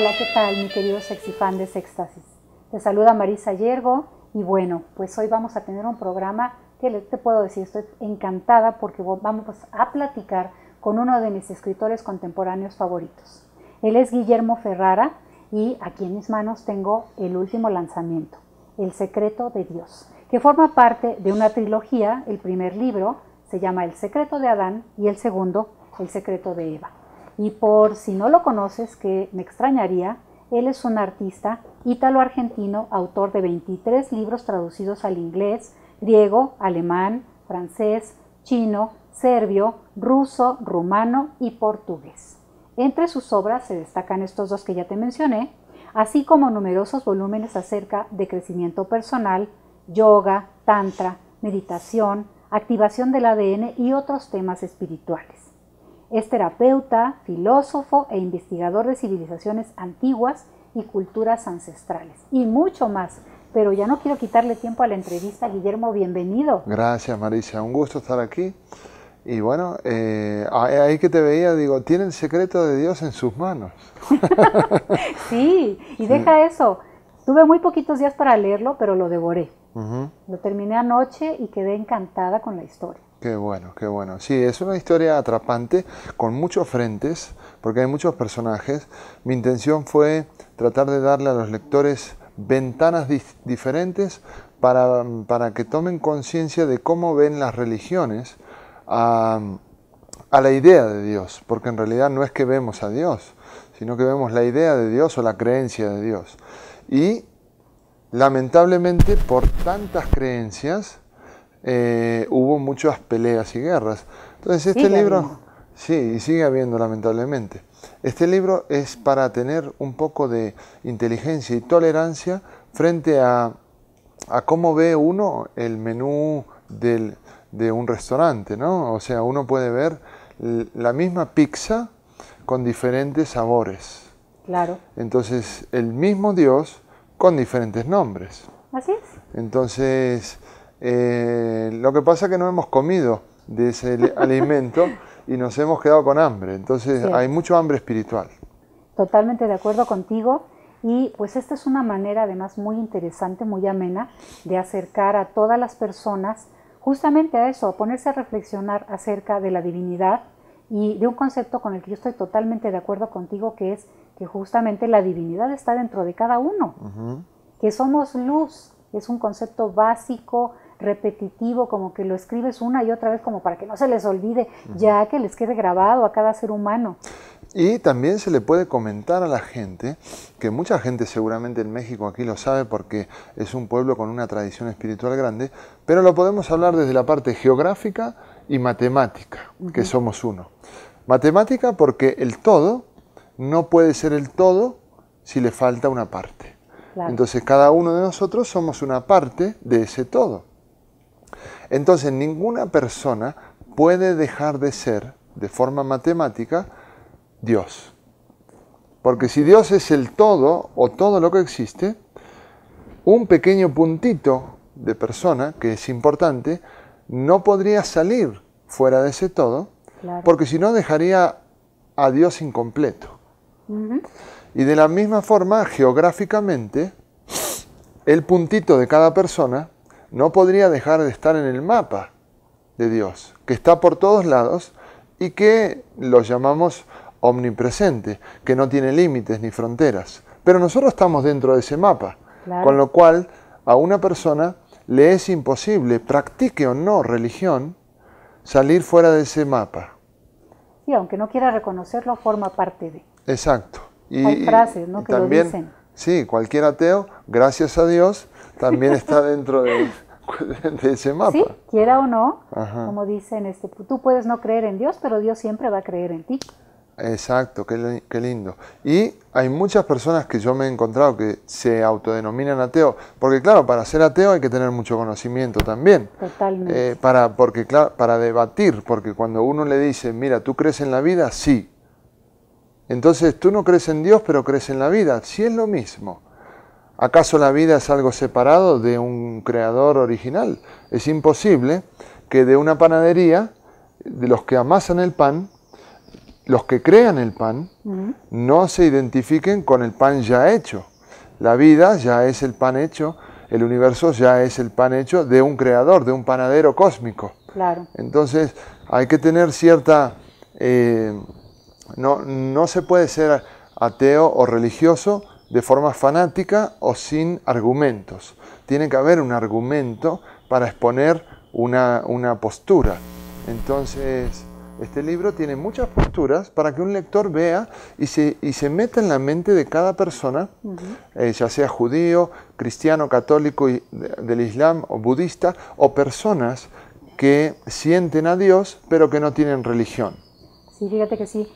Hola, ¿qué tal mi querido sexifan de Sextasis? Te saluda Marisa Yergo y bueno, pues hoy vamos a tener un programa que te puedo decir, estoy encantada porque vamos a platicar con uno de mis escritores contemporáneos favoritos. Él es Guillermo Ferrara y aquí en mis manos tengo el último lanzamiento, El secreto de Dios, que forma parte de una trilogía. El primer libro se llama El secreto de Adán y el segundo, El secreto de Eva. Y por si no lo conoces, que me extrañaría, él es un artista ítalo-argentino, autor de 23 libros traducidos al inglés, griego, alemán, francés, chino, serbio, ruso, rumano y portugués. Entre sus obras se destacan estos dos que ya te mencioné, así como numerosos volúmenes acerca de crecimiento personal, yoga, tantra, meditación, activación del ADN y otros temas espirituales. Es terapeuta, filósofo e investigador de civilizaciones antiguas y culturas ancestrales, y mucho más. Pero ya no quiero quitarle tiempo a la entrevista. Guillermo, bienvenido. Gracias, Marisa. Un gusto estar aquí. Y bueno, eh, ahí que te veía, digo, tiene el secreto de Dios en sus manos. sí, y deja eso. Tuve muy poquitos días para leerlo, pero lo devoré. Lo terminé anoche y quedé encantada con la historia. Qué bueno, qué bueno. Sí, es una historia atrapante con muchos frentes, porque hay muchos personajes. Mi intención fue tratar de darle a los lectores ventanas diferentes para, para, que tomen conciencia de cómo ven las religiones a, a la idea de Dios, porque en realidad no es que vemos a Dios, sino que vemos la idea de Dios o la creencia de Dios. Y lamentablemente por tantas creencias, eh, hubo muchas peleas y guerras. Entonces este libro, sí, y sigue habiendo lamentablemente. Este libro es para tener un poco de inteligencia y tolerancia frente a, a cómo ve uno el menú del, de un restaurante, ¿no? O sea, uno puede ver la misma pizza con diferentes sabores. Claro. Entonces, el mismo Dios con diferentes nombres. Así es. Entonces, eh, lo que pasa es que no hemos comido de ese alimento y nos hemos quedado con hambre. Entonces hay mucho hambre espiritual. Totalmente de acuerdo contigo. Y pues esta es una manera además muy interesante, muy amena, de acercar a todas las personas justamente a eso, a ponerse a reflexionar acerca de la divinidad y de un concepto con el que yo estoy totalmente de acuerdo contigo, que es que justamente la divinidad está dentro de cada uno, que somos luz, es un concepto básico, repetitivo, como que lo escribes una y otra vez como para que no se les olvide, ya que les quede grabado a cada ser humano. Y también se le puede comentar a la gente, que mucha gente seguramente en México aquí lo sabe porque es un pueblo con una tradición espiritual grande, pero lo podemos hablar desde la parte geográfica y matemática, que somos uno. Matemática porque el todo no puede ser el todo si le falta una parte. Entonces cada uno de nosotros somos una parte de ese todo. Entonces ninguna persona puede dejar de ser, de forma matemática, Dios. Porque si Dios es el todo o todo lo que existe, un pequeño puntito de persona, que es importante, no podría salir fuera de ese todo, porque si no dejaría a Dios incompleto. Y de la misma forma, geográficamente, el puntito de cada persona no podría dejar de estar en el mapa de Dios, que está por todos lados y que lo llamamos omnipresente, que no tiene límites ni fronteras. Pero nosotros estamos dentro de ese mapa, con lo cual a una persona le es imposible, practique o no religión, salir fuera de ese mapa. Sí, aunque no quiera reconocerlo, forma parte de. Exacto. Y, Hay frases, ¿no? Que también, lo dicen. Sí, cualquier ateo, gracias a Dios, también está dentro de, ese mapa. Sí, quiera o no, como dicen, este, tú puedes no creer en Dios, pero Dios siempre va a creer en ti. Exacto, qué, qué, lindo. Y hay muchas personas que yo me he encontrado que se autodenominan ateo, porque claro, para ser ateo hay que tener mucho conocimiento también. Totalmente. Eh, para, porque, claro, para debatir, porque cuando uno le dice, mira, ¿tú crees en la vida? Sí. Entonces, tú no crees en Dios, pero crees en la vida. Sí es lo mismo. ¿Acaso la vida es algo separado de un creador original? Es imposible que de una panadería, de los que amasan el pan, los que crean el pan no se identifiquen con el pan ya hecho. La vida ya es el pan hecho, el universo ya es el pan hecho de un creador, de un panadero cósmico. Claro. Entonces hay que tener cierta... Eh, no, no se puede ser ateo o religioso de forma fanática o sin argumentos. Tiene que haber un argumento para exponer una, postura. Entonces, este libro tiene muchas posturas para que un lector vea y se, y se meta en la mente de cada persona, eh, ya sea judío, cristiano, católico del Islam o budista, o personas que sienten a Dios pero que no tienen religión. Sí, fíjate que sí.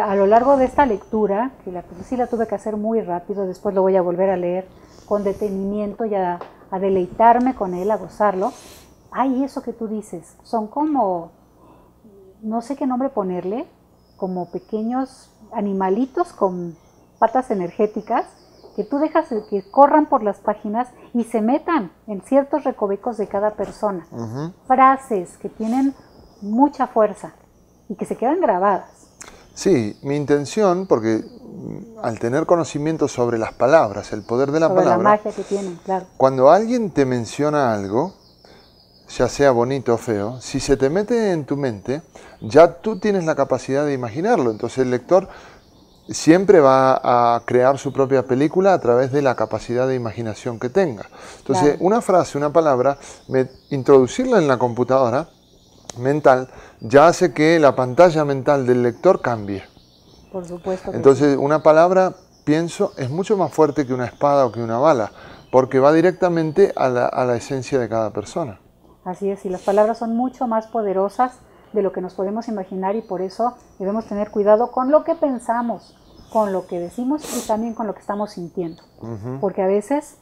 A lo largo de esta lectura, que la, pues sí la tuve que hacer muy rápido, después lo voy a volver a leer con detenimiento y a, deleitarme con él, a gozarlo, hay eso que tú dices, son como, no sé qué nombre ponerle, como pequeños animalitos con patas energéticas que tú dejas que corran por las páginas y se metan en ciertos recovecos de cada persona. Frases que tienen mucha fuerza y que se quedan grabadas. Sí, mi intención, porque al tener conocimiento sobre las palabras, el poder de la palabra, la magia que tienen, claro. cuando alguien te menciona algo, ya sea bonito o feo, si se te mete en tu mente, ya tú tienes la capacidad de imaginarlo. Entonces el lector siempre va a crear su propia película a través de la capacidad de imaginación que tenga. Entonces, una frase, una palabra, introducirla en la computadora mental ya hace que la pantalla mental del lector cambie. Por supuesto. Entonces, una palabra, pienso, es mucho más fuerte que una espada o que una bala, porque va directamente a la, a la esencia de cada persona. Así es, y las palabras son mucho más poderosas de lo que nos podemos imaginar y por eso debemos tener cuidado con lo que pensamos, con lo que decimos y también con lo que estamos sintiendo. Porque a veces,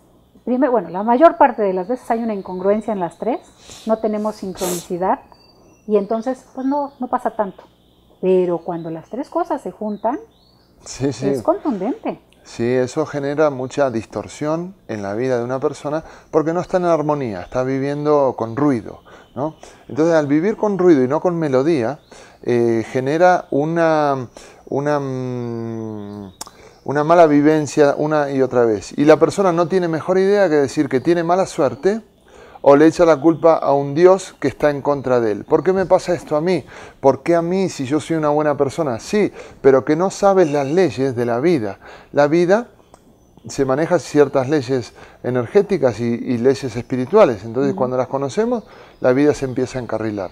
primero, bueno, la mayor parte de las veces hay una incongruencia en las tres, no tenemos sincronicidad y entonces, pues no, no pasa tanto. Pero cuando las tres cosas se juntan, es contundente. Sí, eso genera mucha distorsión en la vida de una persona porque no está en armonía, está viviendo con ruido. ¿no? Entonces, al vivir con ruido y no con melodía, eh, genera una, una, mm, una mala vivencia una y otra vez. Y la persona no tiene mejor idea que decir que tiene mala suerte o le echa la culpa a un Dios que está en contra de él. ¿Por qué me pasa esto a mí? ¿Por qué a mí si yo soy una buena persona? Sí, pero que no sabes las leyes de la vida. La vida se maneja ciertas leyes energéticas y, leyes espirituales. Entonces, cuando las conocemos, la vida se empieza a encarrilar.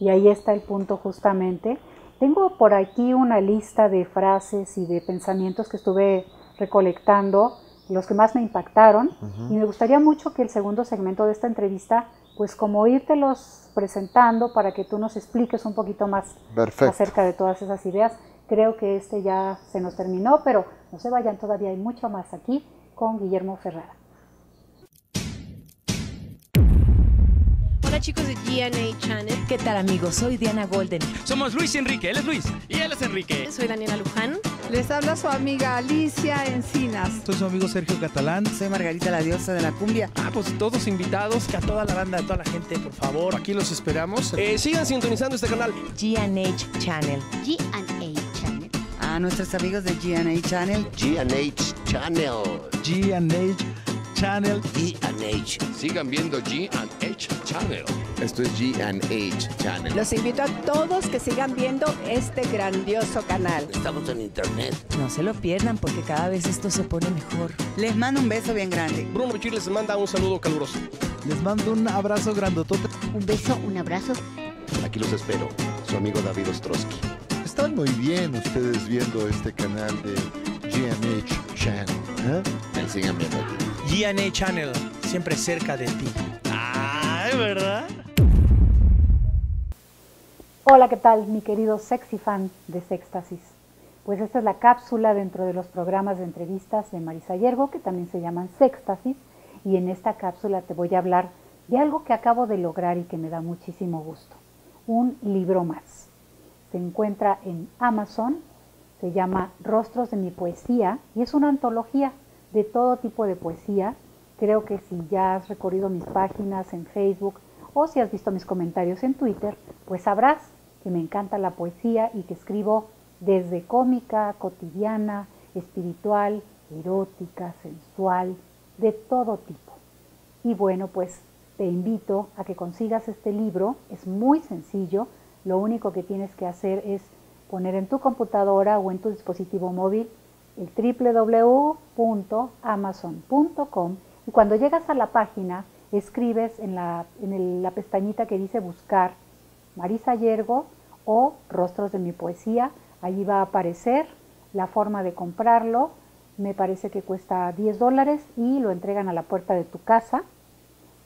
Y ahí está el punto justamente. Tengo por aquí una lista de frases y de pensamientos que estuve recolectando los que más me impactaron y me gustaría mucho que el segundo segmento de esta entrevista, pues como írtelos presentando para que tú nos expliques un poquito más acerca de todas esas ideas. Creo que este ya se nos terminó, pero no se vayan, todavía hay mucho más aquí con Guillermo Ferrara. chicos de GNA Channel. ¿Qué tal amigos? Soy Diana Golden. Somos Luis y Enrique, él es Luis y él es Enrique. Soy Daniela Luján. Les habla su amiga Alicia Encinas. Soy su amigo Sergio Catalán. Soy Margarita la diosa de la cumbia. Ah, pues todos invitados, que a toda la banda, a toda la gente, por favor, aquí los esperamos. Eh, sigan sintonizando este canal. GNH Channel. GNH Channel. A nuestros amigos de GNH Channel. GNH Channel. GNH Channel. G&H. Sigan viendo G&H Channel. Esto es G&H Channel. Los invito a todos que sigan viendo este grandioso canal. Estamos en internet. No se lo pierdan porque cada vez esto se pone mejor. Les mando un beso bien grande. Bruno Richie les manda un saludo caluroso. Les mando un abrazo grandotote. Un beso, un abrazo. Aquí los espero. Su amigo David Ostrowski. Están muy bien ustedes viendo este canal de G&H Channel. ¿eh? Sigan viendo GNA Channel, siempre cerca de ti. Ay, ¿verdad? Hola, ¿qué tal, mi querido sexy fan de Sextasis? Pues esta es la cápsula dentro de los programas de entrevistas de Marisa Yergo, que también se llaman Sextasis, y en esta cápsula te voy a hablar de algo que acabo de lograr y que me da muchísimo gusto. Un libro más. Se encuentra en Amazon, se llama Rostros de mi poesía y es una antología de todo tipo de poesía. Creo que si ya has recorrido mis páginas en Facebook o si has visto mis comentarios en Twitter, pues sabrás que me encanta la poesía y que escribo desde cómica, cotidiana, espiritual, erótica, sensual, de todo tipo. Y bueno, pues te invito a que consigas este libro, es muy sencillo, lo único que tienes que hacer es poner en tu computadora o en tu dispositivo móvil el www.amazon.com y cuando llegas a la página escribes en la, en la pestañita que dice buscar Marisa Yergo o Rostros de mi poesía, allí va a aparecer la forma de comprarlo, me parece que cuesta 10 dólares y lo entregan a la puerta de tu casa.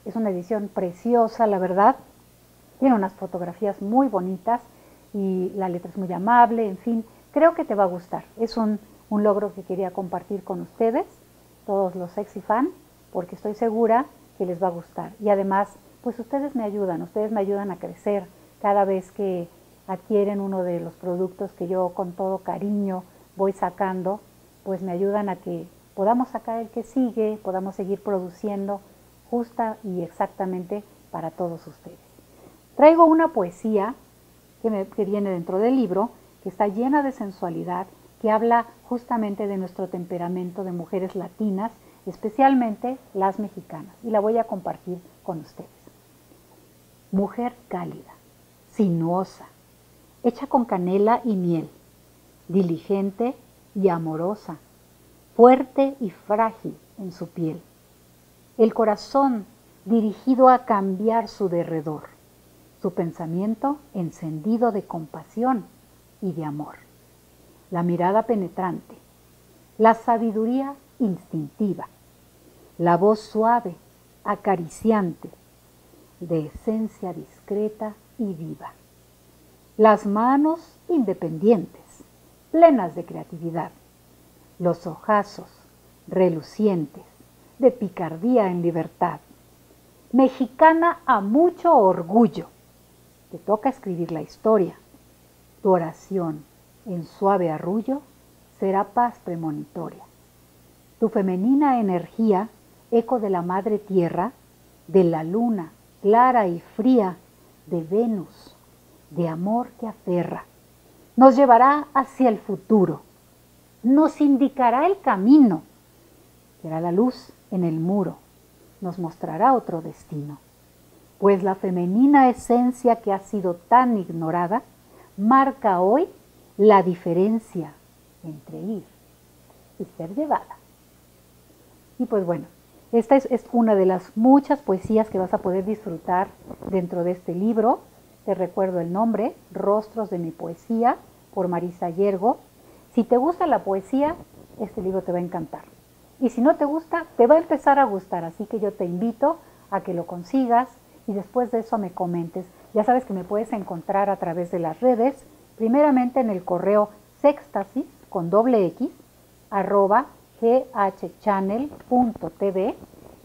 Es una edición preciosa, la verdad. Tiene unas fotografías muy bonitas y la letra es muy amable, en fin, creo que te va a gustar. Es un, un logro que quería compartir con ustedes, todos los sexy fan, porque estoy segura que les va a gustar. Y además, pues ustedes me ayudan, ustedes me ayudan a crecer cada vez que adquieren uno de los productos que yo con todo cariño voy sacando, pues me ayudan a que podamos sacar el que sigue, podamos seguir produciendo justa y exactamente para todos ustedes. Traigo una poesía que, me- que viene dentro del libro, que está llena de sensualidad, que habla justamente de nuestro temperamento de mujeres latinas, especialmente las mexicanas, y la voy a compartir con ustedes. Mujer cálida, sinuosa, hecha con canela y miel, diligente y amorosa, fuerte y frágil en su piel. El corazón dirigido a cambiar su derredor, su pensamiento encendido de compasión y de amor. La mirada penetrante, la sabiduría instintiva, la voz suave, acariciante, de esencia discreta y viva. Las manos independientes, plenas de creatividad. Los ojazos relucientes, de picardía en libertad. Mexicana a mucho orgullo. Te toca escribir la historia. Tu oración en suave arrullo será paz premonitoria. Tu femenina energía, eco de la madre tierra, de la luna clara y fría, de Venus, de amor que aferra, nos llevará hacia el futuro, nos indicará el camino, será la luz en el muro, nos mostrará otro destino, pues la femenina esencia que ha sido tan ignorada marca hoy la diferencia entre ir y ser llevada. Y pues bueno, esta es, es una de las muchas poesías que vas a poder disfrutar dentro de este libro. Te recuerdo el nombre, Rostros de mi poesía, por Marisa Yergo. Si te gusta la poesía, este libro te va a encantar. Y si no te gusta, te va a empezar a gustar. Así que yo te invito a que lo consigas y después de eso me comentes. Ya sabes que me puedes encontrar a través de las redes, primeramente en el correo sextasis con doble X, arroba ghchannel.tv,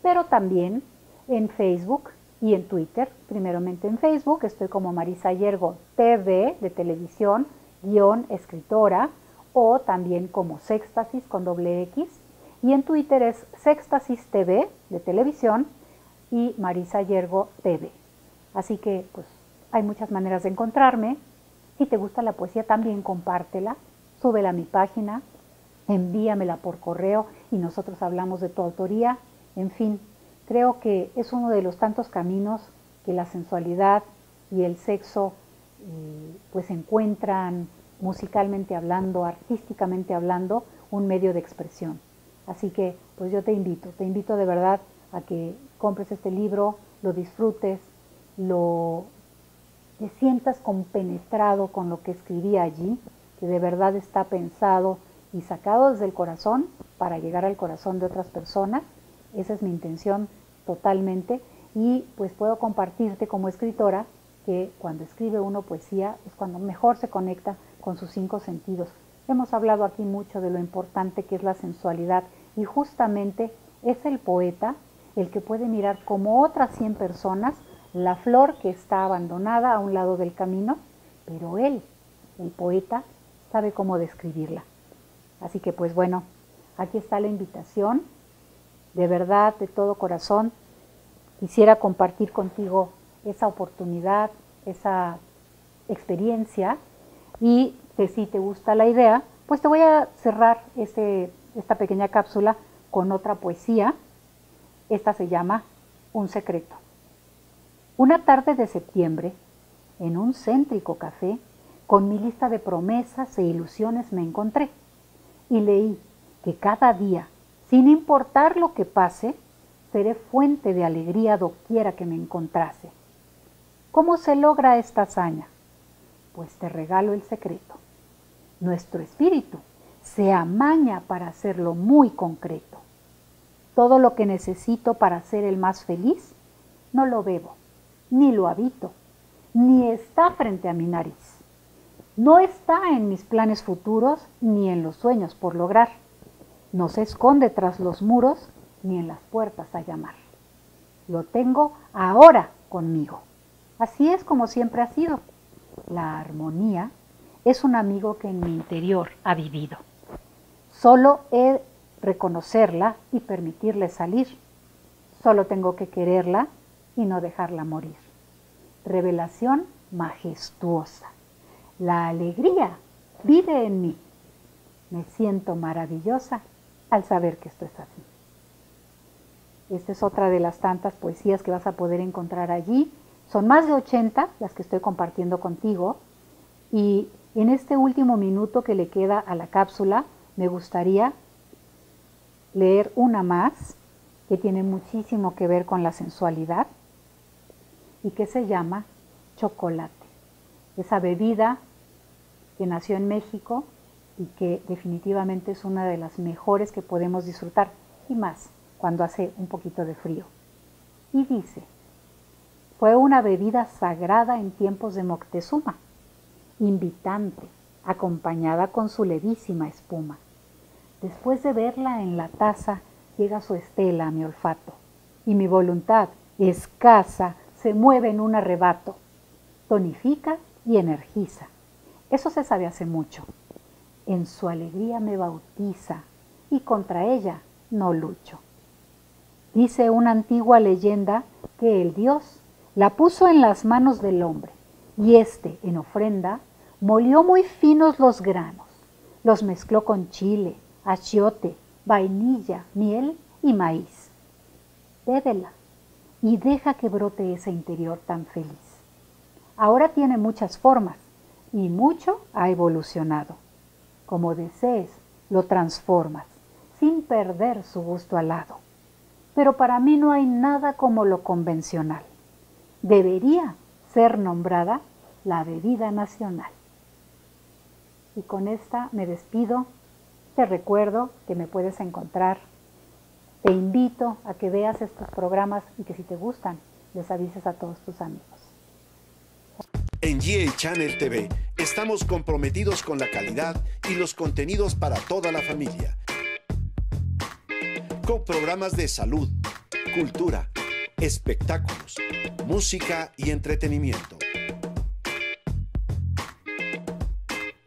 pero también en Facebook y en Twitter. Primeramente en Facebook estoy como Marisa Yergo TV de televisión, guion escritora, o también como Sextasis con doble X. Y en Twitter es Sextasis TV de televisión y Marisa Yergo TV. Así que pues hay muchas maneras de encontrarme. Si te gusta la poesía también compártela, súbela a mi página, envíamela por correo y nosotros hablamos de tu autoría. En fin, creo que es uno de los tantos caminos que la sensualidad y el sexo eh, pues encuentran musicalmente hablando, artísticamente hablando, un medio de expresión. Así que pues yo te invito, te invito de verdad a que compres este libro, lo disfrutes, lo te sientas compenetrado con lo que escribí allí, que de verdad está pensado y sacado desde el corazón para llegar al corazón de otras personas. Esa es mi intención totalmente y pues puedo compartirte como escritora que cuando escribe uno poesía es cuando mejor se conecta con sus cinco sentidos. Hemos hablado aquí mucho de lo importante que es la sensualidad y justamente es el poeta el que puede mirar como otras 100 personas la flor que está abandonada a un lado del camino, pero él, el poeta, sabe cómo describirla. Así que pues bueno, aquí está la invitación. De verdad, de todo corazón, quisiera compartir contigo esa oportunidad, esa experiencia y que si te gusta la idea, pues te voy a cerrar este, esta pequeña cápsula con otra poesía. Esta se llama Un secreto. Una tarde de septiembre, en un céntrico café, con mi lista de promesas e ilusiones me encontré y leí que cada día, sin importar lo que pase, seré fuente de alegría doquiera que me encontrase. ¿Cómo se logra esta hazaña? Pues te regalo el secreto. Nuestro espíritu se amaña para hacerlo muy concreto. Todo lo que necesito para ser el más feliz, no lo bebo, ni lo habito, ni está frente a mi nariz. No está en mis planes futuros ni en los sueños por lograr. No se esconde tras los muros ni en las puertas a llamar. Lo tengo ahora conmigo. Así es como siempre ha sido. La armonía es un amigo que en mi interior ha vivido. Solo he reconocerla y permitirle salir. Solo tengo que quererla y no dejarla morir. Revelación majestuosa. La alegría vive en mí. Me siento maravillosa al saber que esto es así. Esta es otra de las tantas poesías que vas a poder encontrar allí. Son más de 80 las que estoy compartiendo contigo. Y en este último minuto que le queda a la cápsula, me gustaría leer una más que tiene muchísimo que ver con la sensualidad y que se llama chocolate. Esa bebida que nació en México y que definitivamente es una de las mejores que podemos disfrutar y más cuando hace un poquito de frío. Y dice, fue una bebida sagrada en tiempos de Moctezuma, invitante, acompañada con su levísima espuma. Después de verla en la taza, llega su estela a mi olfato, y mi voluntad, escasa, se mueve en un arrebato, tonifica y energiza. Eso se sabe hace mucho. En su alegría me bautiza, y contra ella no lucho. Dice una antigua leyenda que el Dios la puso en las manos del hombre y éste, en ofrenda, molió muy finos los granos, los mezcló con chile, achiote, vainilla, miel y maíz. Bébela y deja que brote ese interior tan feliz. Ahora tiene muchas formas y mucho ha evolucionado. Como desees, lo transformas, sin perder su gusto al lado pero para mí no hay nada como lo convencional. Debería ser nombrada la bebida nacional. Y con esta me despido. Te recuerdo que me puedes encontrar. Te invito a que veas estos programas y que si te gustan, les avises a todos tus amigos. GA Channel TV estamos comprometidos con la calidad y los contenidos para toda la familia con programas de salud, cultura, espectáculos, música y entretenimiento.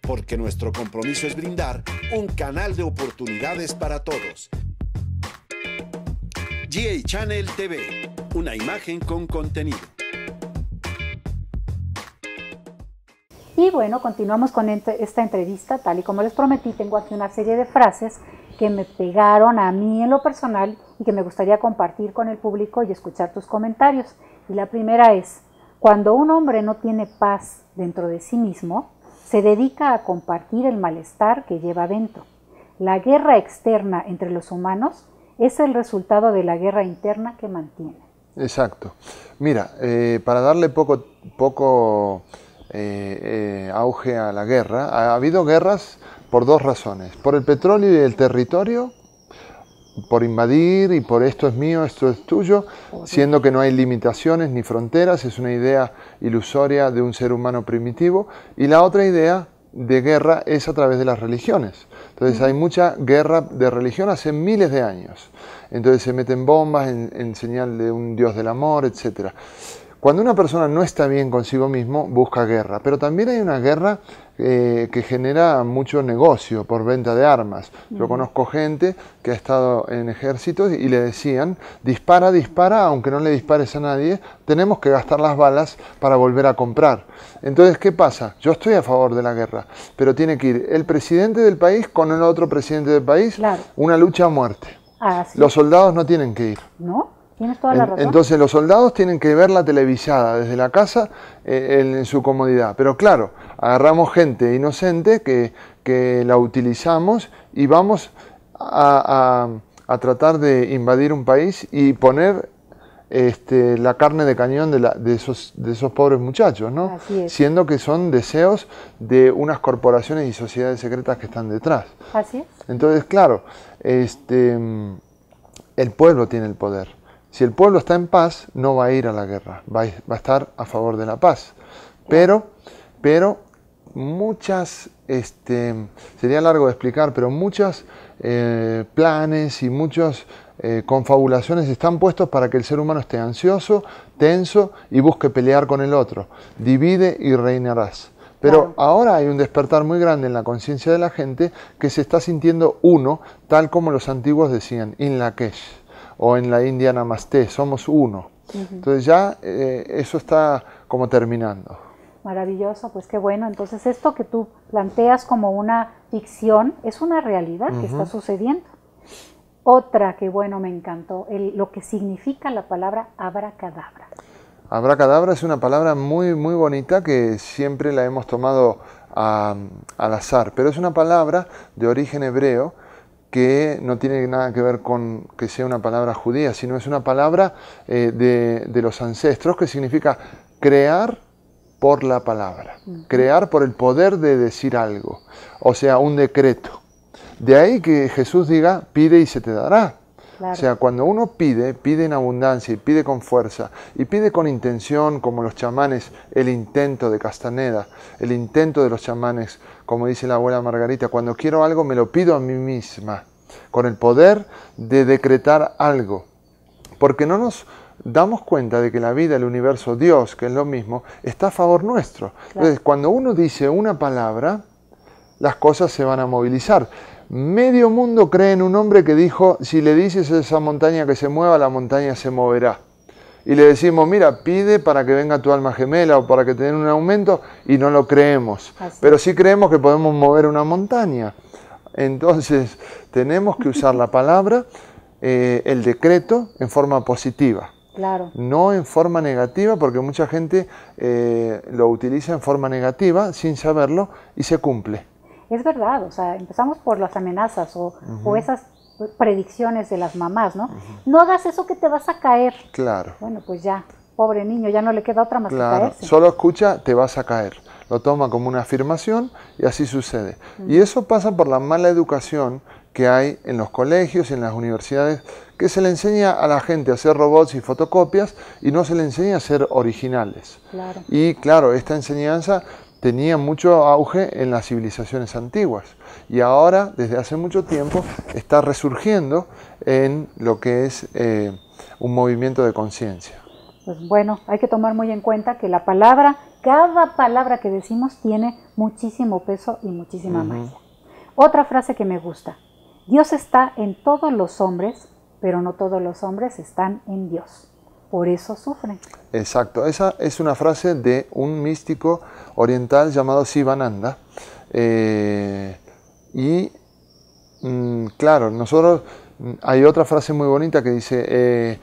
Porque nuestro compromiso es brindar un canal de oportunidades para todos. GA Channel TV, una imagen con contenido. Y bueno, continuamos con esta entrevista. Tal y como les prometí, tengo aquí una serie de frases que me pegaron a mí en lo personal y que me gustaría compartir con el público y escuchar tus comentarios. Y la primera es, cuando un hombre no tiene paz dentro de sí mismo, se dedica a compartir el malestar que lleva dentro. La guerra externa entre los humanos es el resultado de la guerra interna que mantiene. Exacto. Mira, eh, para darle poco, poco eh, eh, auge a la guerra, ha habido guerras por dos razones. Por el petróleo y el territorio, por invadir y por esto es mío, esto es tuyo, siendo que no hay limitaciones ni fronteras, es una idea ilusoria de un ser humano primitivo. Y la otra idea de guerra es a través de las religiones. Entonces hay mucha guerra de religión hace miles de años. Entonces se meten bombas en, en señal de un Dios del amor, etc. Cuando una persona no está bien consigo mismo, busca guerra, pero también hay una guerra eh, que genera mucho negocio por venta de armas. Yo conozco gente que ha estado en ejércitos y le decían, dispara, dispara, aunque no le dispares a nadie, tenemos que gastar las balas para volver a comprar. Entonces, ¿qué pasa? Yo estoy a favor de la guerra, pero tiene que ir el presidente del país con el otro presidente del país, una lucha a muerte. Ah, Los soldados no tienen que ir. ¿No? Tienes toda la En- razón. Entonces los soldados tienen que verla televisada desde la casa eh, en, en su comodidad. Pero claro, agarramos gente inocente que, que la utilizamos y vamos a, a- a tratar de invadir un país y poner este, la carne de cañón de, la- de esos, de esos pobres muchachos, ¿no? Así es. Siendo que son deseos de unas corporaciones y sociedades secretas que están detrás. Así es. Entonces, claro, este, el pueblo tiene el poder. Si el pueblo está en paz, no va a ir a la guerra, va a, estar a favor de la paz. Pero, pero muchas, este, sería largo de explicar, pero muchos eh, planes y muchas eh, confabulaciones están puestos para que el ser humano esté ansioso, tenso y busque pelear con el otro. Divide y reinarás. Pero ahora hay un despertar muy grande en la conciencia de la gente que se está sintiendo uno, tal como los antiguos decían, in Lakesh o en la India Namaste, somos uno. Entonces ya eh, eso está como terminando. Maravilloso, pues qué bueno. Entonces esto que tú planteas como una ficción es una realidad que está sucediendo. Otra que bueno me encantó, el- lo que significa la palabra abracadabra. Abracadabra es una palabra muy, muy bonita que siempre la hemos tomado a- al azar, pero es una palabra de origen hebreo que no tiene nada que ver con que sea una palabra judía, sino es una palabra eh, de, de los ancestros que significa crear por la palabra, crear por el poder de decir algo, o sea, un decreto. De ahí que Jesús diga, pide y se te dará. Claro. O sea, cuando uno pide, pide en abundancia y pide con fuerza y pide con intención, como los chamanes, el intento de Castaneda, el intento de los chamanes, como dice la abuela Margarita, cuando quiero algo me lo pido a mí misma, con el poder de decretar algo. Porque no nos damos cuenta de que la vida, el universo, Dios, que es lo mismo, está a favor nuestro. Entonces, cuando uno dice una palabra, las cosas se van a movilizar. Medio mundo cree en un hombre que dijo, si le dices a esa montaña que se mueva, la montaña se moverá. Y le decimos, mira, pide para que venga tu alma gemela o para que te den un aumento, y no lo creemos. Así Pero sí creemos que podemos mover una montaña. Entonces, tenemos que usar la palabra, eh, el decreto, en forma positiva Claro. no en forma negativa, porque mucha gente eh, lo utiliza en forma negativa sin saberlo y se cumple. Es verdad, o sea, empezamos por las amenazas o, o esas predicciones de las mamás, ¿no? No hagas eso que te vas a caer. Claro, Bueno, pues ya, pobre niño, ya no le queda otra más que claro. caerse. Solo escucha, te vas a caer. Lo toma como una afirmación y así sucede. Y eso pasa por la mala educación que hay en los colegios y en las universidades, que se le enseña a la gente a hacer robots y fotocopias y no se le enseña a ser originales. Claro. Y claro, esta enseñanza tenía mucho auge en las civilizaciones antiguas y ahora, desde hace mucho tiempo, está resurgiendo en lo que es eh, un movimiento de conciencia. Pues bueno, hay que tomar muy en cuenta que la palabra, cada palabra que decimos tiene muchísimo peso y muchísima Ujú. magia. Otra frase que me gusta. Dios está en todos los hombres, pero no todos los hombres están en Dios. Por eso sufren. Exacto, esa es una frase de un místico oriental llamado Sivananda. Eh, y mm, claro, nosotros mm, hay otra frase muy bonita que dice, eh,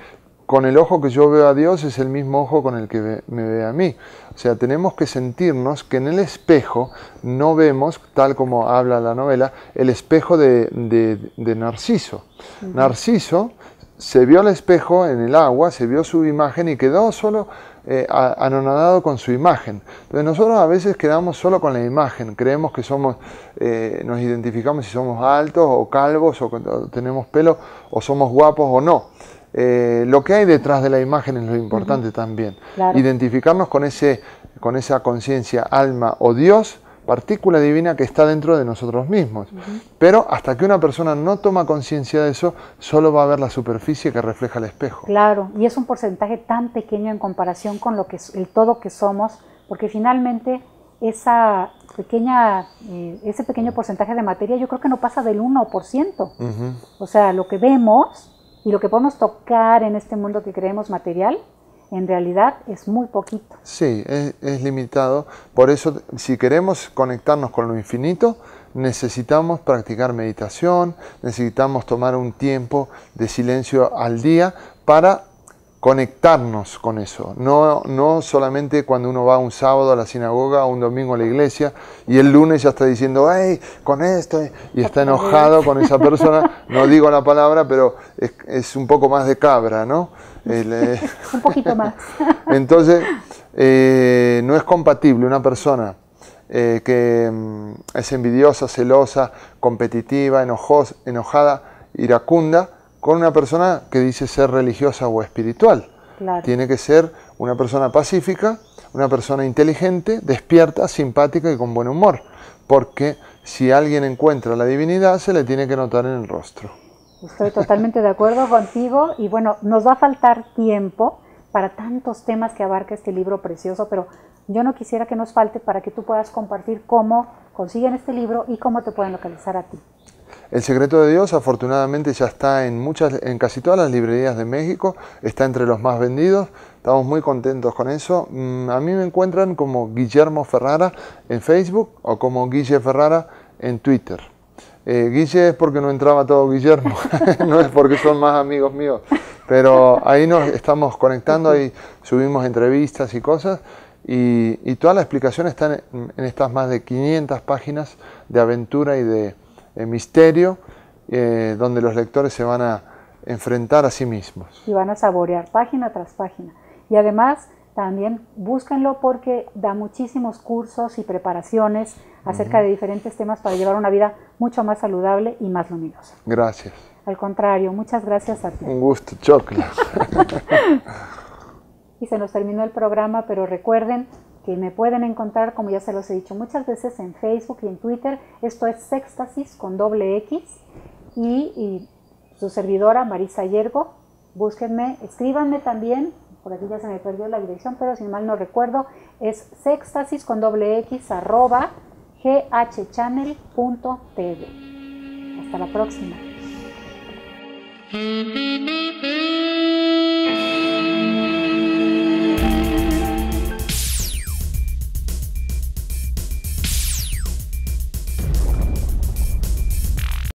con el ojo que yo veo a Dios es el mismo ojo con el que me ve a mí. O sea, tenemos que sentirnos que en el espejo no vemos, tal como habla la novela, el espejo de, de- de Narciso. Narciso se vio al espejo en el agua, se vio su imagen y quedó solo eh, anonadado con su imagen. Entonces nosotros a veces quedamos solo con la imagen, creemos que somos, eh, nos identificamos si somos altos o calvos o tenemos pelo o somos guapos o no. Eh, lo que hay detrás de la imagen es lo importante también. Claro. Identificarnos con, ese, con esa conciencia, alma o Dios partícula divina que está dentro de nosotros mismos. Pero hasta que una persona no toma conciencia de eso, solo va a ver la superficie que refleja el espejo. Claro, y es un porcentaje tan pequeño en comparación con lo que el todo que somos, porque finalmente esa pequeña, eh, ese pequeño porcentaje de materia yo creo que no pasa del 1%. O sea, lo que vemos y lo que podemos tocar en este mundo que creemos material, en realidad es muy poquito. Sí, es, es, limitado. Por eso, si queremos conectarnos con lo infinito, necesitamos practicar meditación, necesitamos tomar un tiempo de silencio al día para conectarnos con eso, no, no solamente cuando uno va un sábado a la sinagoga o un domingo a la iglesia y el lunes ya está diciendo, hey, con esto, y está enojado con esa persona, no digo la palabra, pero es, es un poco más de cabra, ¿no? El, eh, un poquito más. Entonces, eh, no es compatible una persona eh, que mm, es envidiosa, celosa, competitiva, enojos, enojada, iracunda, con una persona que dice ser religiosa o espiritual. Claro. Tiene que ser una persona pacífica, una persona inteligente, despierta, simpática y con buen humor, porque si alguien encuentra la divinidad se le tiene que notar en el rostro. Estoy totalmente de acuerdo contigo y bueno, nos va a faltar tiempo para tantos temas que abarca este libro precioso, pero yo no quisiera que nos falte para que tú puedas compartir cómo consiguen este libro y cómo te pueden localizar a ti. El secreto de Dios afortunadamente ya está en muchas, en casi todas las librerías de México, está entre los más vendidos, estamos muy contentos con eso. Mm, A mí me encuentran como Guillermo Ferrara en Facebook o como Guille Ferrara en Twitter. Eh, Guille es porque no entraba todo Guillermo, no es porque son más amigos míos, pero ahí nos estamos conectando, ahí subimos entrevistas y cosas y, y toda la explicación está en, estas más de 500 páginas de aventura y de misterio, eh, donde los lectores se van a enfrentar a sí mismos. Y van a saborear página tras página. Y además también búsquenlo porque da muchísimos cursos y preparaciones acerca de diferentes temas para llevar una vida mucho más saludable y más luminosa. Gracias. Al contrario, muchas gracias a ti. Un gusto, chocla. y se nos terminó el programa, pero recuerden que me pueden encontrar, como ya se los he dicho muchas veces, en Facebook y en Twitter. Esto es Sextasis con doble X y, su servidora Marisa Yergo. Búsquenme, escríbanme también, por aquí ya se me perdió la dirección, pero si mal no recuerdo, es sextasis con doble X arroba ghchannel.tv. Hasta la próxima.